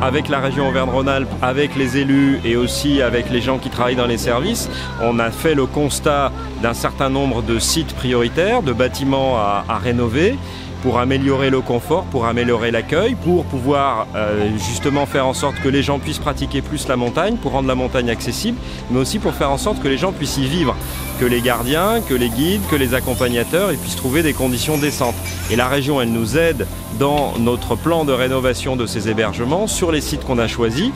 avec la région Auvergne-Rhône-Alpes, avec les élus et aussi avec les gens qui travaillent dans les services, on a fait le constat d'un certain nombre de sites prioritaires, de bâtiments à, rénover pour améliorer le confort, pour améliorer l'accueil, pour pouvoir euh, justement faire en sorte que les gens puissent pratiquer plus la montagne, pour rendre la montagne accessible, mais aussi pour faire en sorte que les gens puissent y vivre, que les gardiens, que les guides, que les accompagnateurs ils puissent trouver des conditions décentes. Et la région, elle nous aide dans notre plan de rénovation de ces hébergements sur les sites qu'on a choisis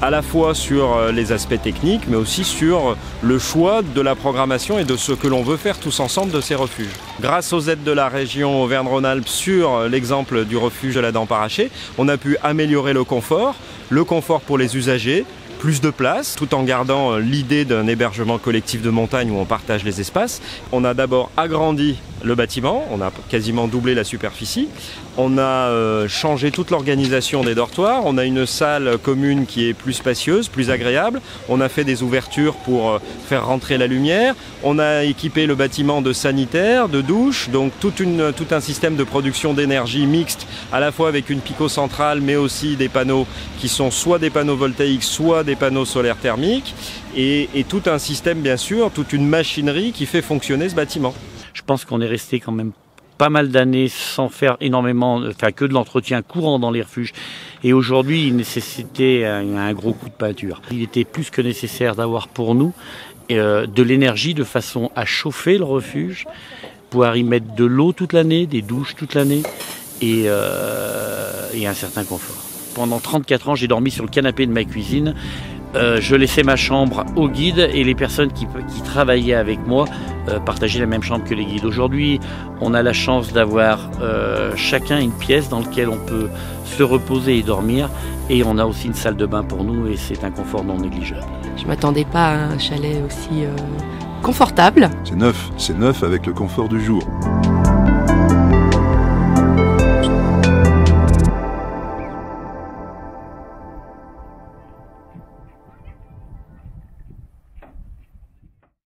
à la fois sur euh, les aspects techniques, mais aussi sur le choix de la programmation et de ce que l'on veut faire tous ensemble de ces refuges. Grâce aux aides de la région Auvergne-Rhône-Alpes sur euh, l'exemple du refuge à la dent parachée, on a pu améliorer le confort, le confort pour les usagers, plus de place, tout en gardant euh, l'idée d'un hébergement collectif de montagne où on partage les espaces. On a d'abord agrandi le bâtiment, on a quasiment doublé la superficie. On a euh, changé toute l'organisation des dortoirs. On a une salle commune qui est plus spacieuse, plus agréable. On a fait des ouvertures pour euh, faire rentrer la lumière. On a équipé le bâtiment de sanitaires, de douches, donc tout un système de production d'énergie mixte, à la fois avec une pico centrale, mais aussi des panneaux qui sont soit des panneaux voltaïques, soit des panneaux solaires thermiques, et, tout un système, bien sûr, toute une machinerie qui fait fonctionner ce bâtiment. Je pense qu'on est resté quand même pas mal d'années sans faire énormément, enfin que de l'entretien courant dans les refuges. Et aujourd'hui, il nécessitait un, gros coup de peinture. Il était plus que nécessaire d'avoir pour nous euh, de l'énergie de façon à chauffer le refuge, pouvoir y mettre de l'eau toute l'année, des douches toute l'année et, euh, et un certain confort. Pendant 34 ans, j'ai dormi sur le canapé de ma cuisine. Euh, je laissais ma chambre au guide et les personnes qui, qui travaillaient avec moi euh, partageaient la même chambre que les guides. Aujourd'hui, on a la chance d'avoir euh, chacun une pièce dans laquelle on peut se reposer et dormir et on a aussi une salle de bain pour nous et c'est un confort non négligeable. Je m'attendais pas à un chalet aussi confortable. C'est neuf, c'est neuf avec le confort du jour.